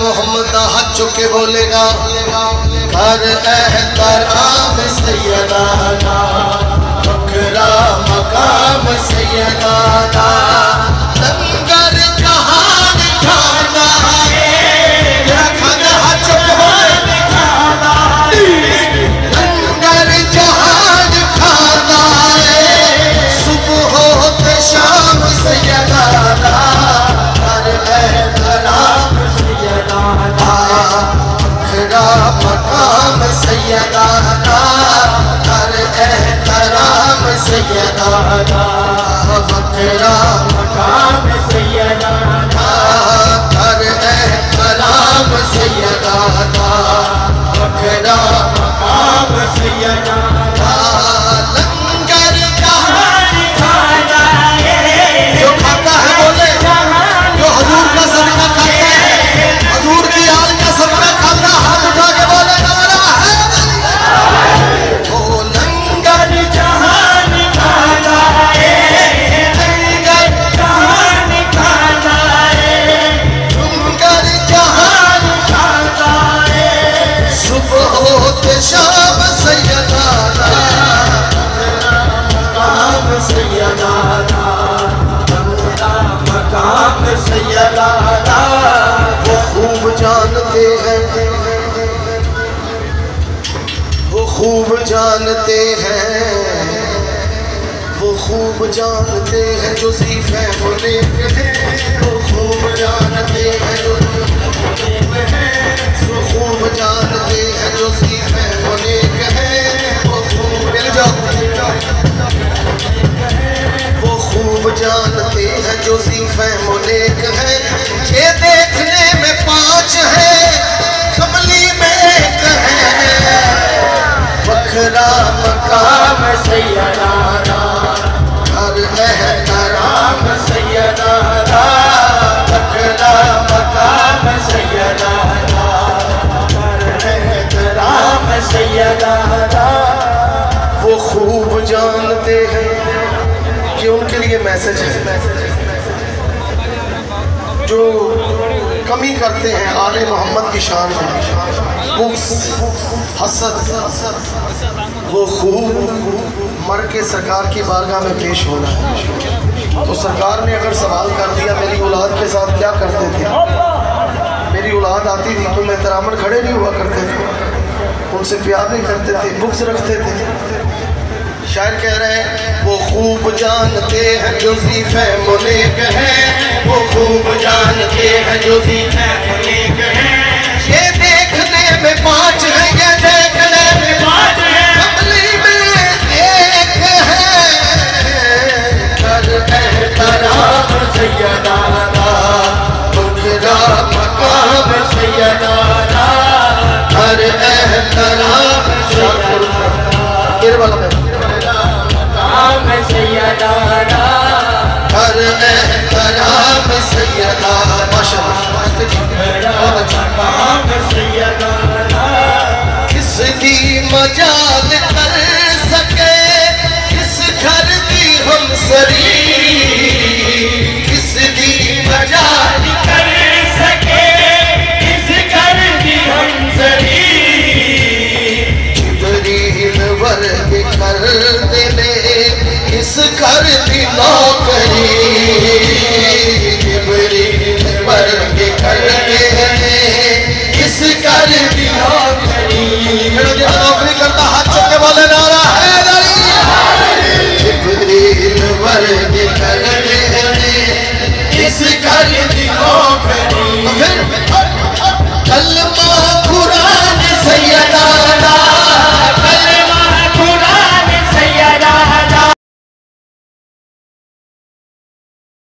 محمد ہاتھ چکے بولے گا۔ کر احترام سیدانا بکرا مقام سیدانا مقام سیدانا کر احترام سیدانا بکرا مقام سیدانا کر احترام سیدانا بکرا مقام جانتے ہیں۔ وہ خوب جانتے ہیں جو صیف ہیں وہ نیک ہیں۔ وہ خوب جانتے ہیں جو وہ خوب جانتے ہیں جو صیف ہیں وہ نیک ہیں۔ وہ خوب مل جاؤ وہ خوب جانتے ہیں جو صیف ہیں وہ نیک ہیں۔ یہ دیکھنے میں پانچ ہیں۔ سیدانا ہر احترام سیدانا مقام سیدانا ہر احترام سیدانا وہ خوب جانتے ہیں یہ ان کے لیے میسج ہے۔ جو کمی کرتے ہیں آل محمد کی شان میں بغض حسد وہ خوب مر کے سرکار کی بارگاہ میں پیش ہونا ہے۔ تو سرکار نے اگر سوال کر دیا، میری اولاد کے ساتھ کیا کرتے تھے؟ میری اولاد آتی تھی تو میں ترامن کھڑے نہیں ہوا کرتے تھے۔ ان سے پیار نہیں کرتے تھے بغض رکھتے تھے۔ شاعر کہہ رہے ہیں وہ خوب جانتے ہیں جو ضیف ہے ملیک وہ خوب جانتے ہیں جو ضیف ہے ملیک اس گھر دی نوکری جبریل ورگ کر دلے اس گھر دی نوکری کھڑو جہاں نوکری کرتا ہاتھ چکے والے نعرہ ہے داری جبریل ورگ کر دلے اس گھر دی نوکری تو